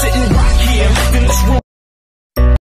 sitting